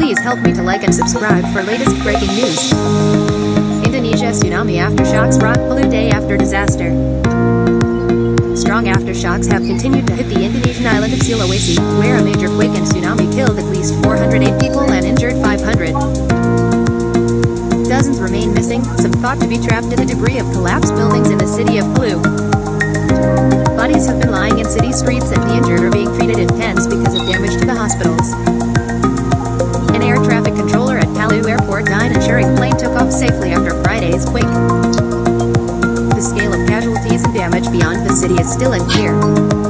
Please help me to like and subscribe for latest breaking news. Indonesia tsunami aftershocks rock Palu day after disaster. Strong aftershocks have continued to hit the Indonesian island of Sulawesi, where a major quake and tsunami killed at least 408 people and injured 500. Dozens remain missing, some thought to be trapped in the debris of collapsed buildings in the city of Palu. Bodies have been lying in city streets and the injured are being Palu Airport died ensuring plane took off safely after Friday's quake. The scale of casualties and damage beyond the city is still unclear.